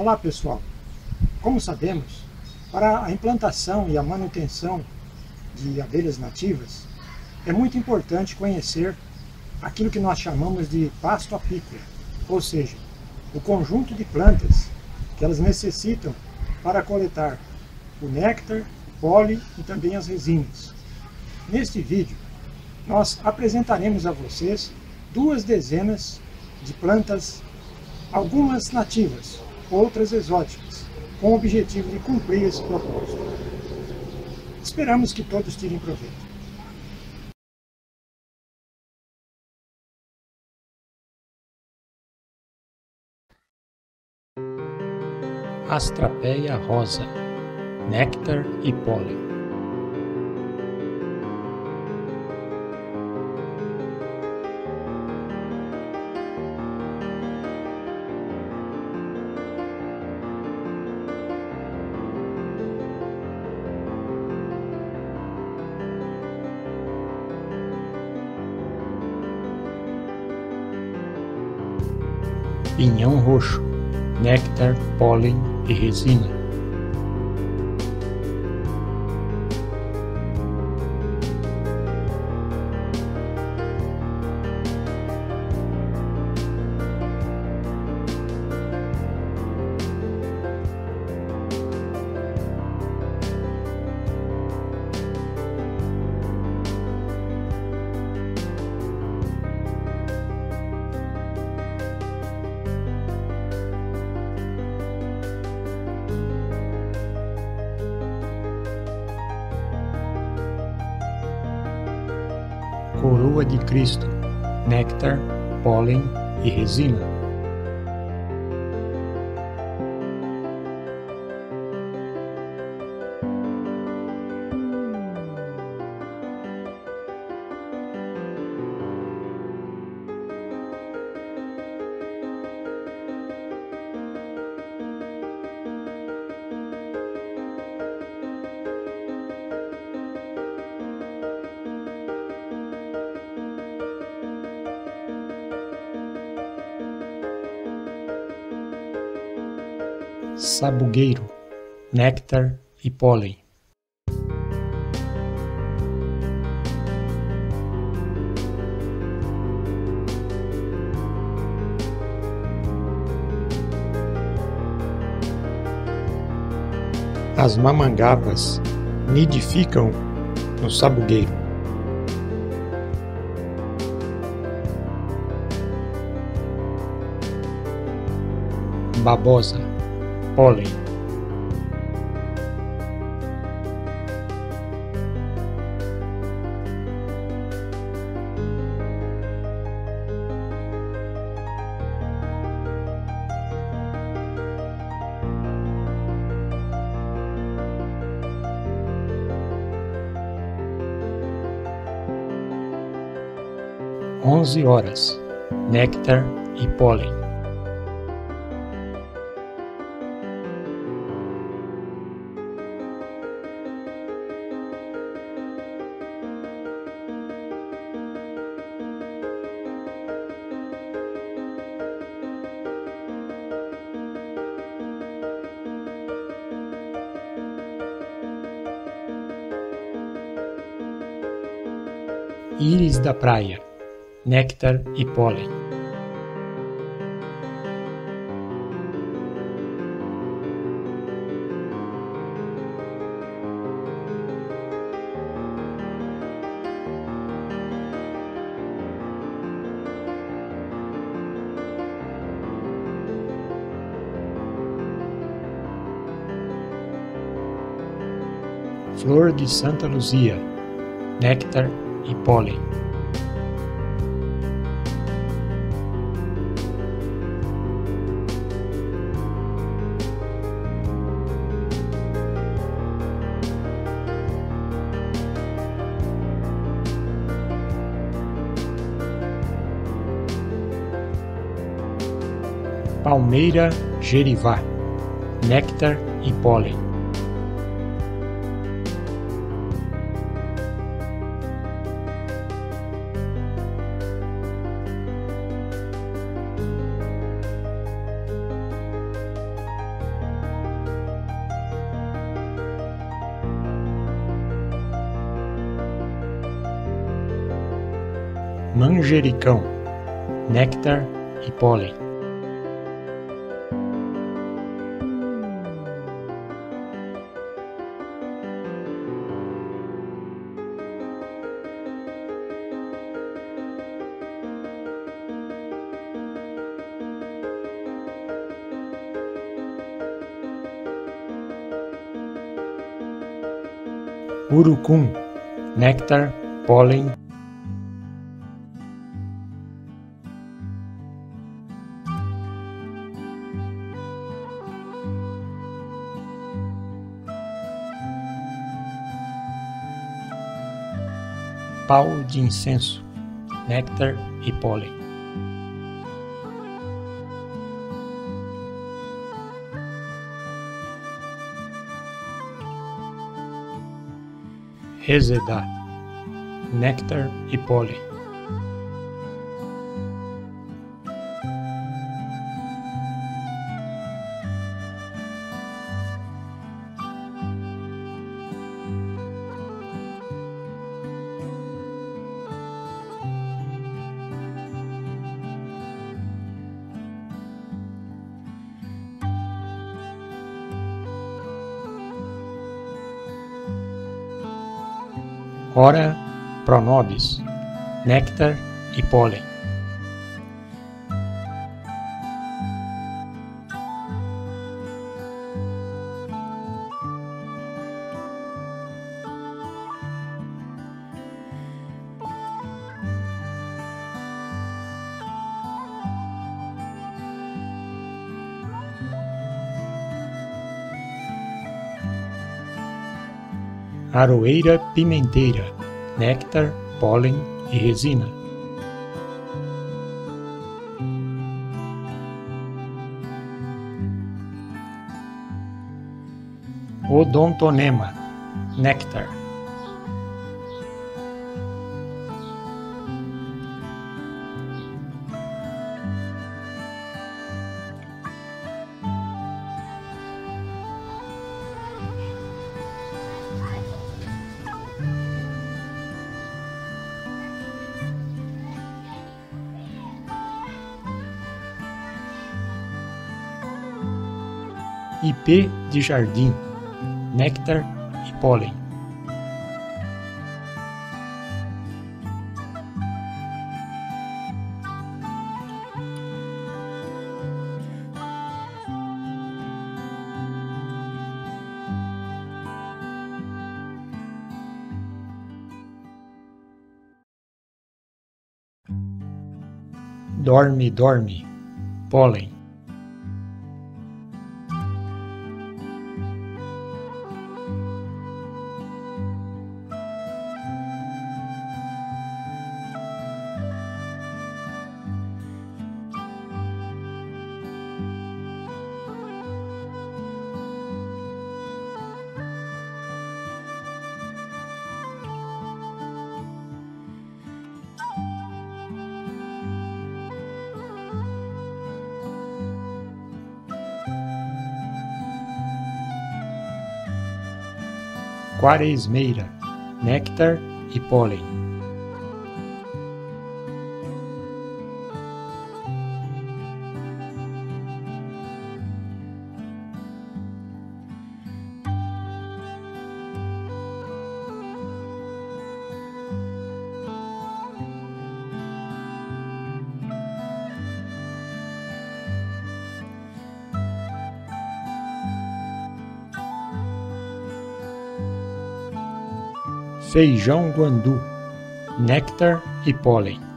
Olá pessoal, como sabemos, para a implantação e a manutenção de abelhas nativas, é muito importante conhecer aquilo que nós chamamos de pasto apícola, ou seja, o conjunto de plantas que elas necessitam para coletar o néctar, o pólen e também as resinas. Neste vídeo, nós apresentaremos a vocês duas dezenas de plantas, algumas nativas, outras exóticas, com o objetivo de cumprir esse propósito. Esperamos que todos tirem proveito. Astrapeia rosa, néctar e pólen. Pinhão roxo, néctar, pólen e resina. Coroa de Cristo, néctar, pólen e resina. Sabugueiro, néctar e pólen. As mamangavas nidificam no sabugueiro. Babosa pólen onze horas, néctar e pólen. Íris da praia, néctar e pólen. Flor de Santa Luzia, néctar e pólen. Palmeira gerivá, néctar e pólen. Manjericão, néctar e pólen. urucum, néctar, pólen. Pau de incenso, néctar e pólen. Rezedá, néctar e pólen. Ora pronobis, néctar e pólen. Aroeira pimenteira, néctar, pólen e resina. Odontonema, néctar. Ipê de jardim, néctar e pólen. Dorme, dorme, pólen. Quaresmeira, néctar e pólen. Feijão guandu, néctar e pólen.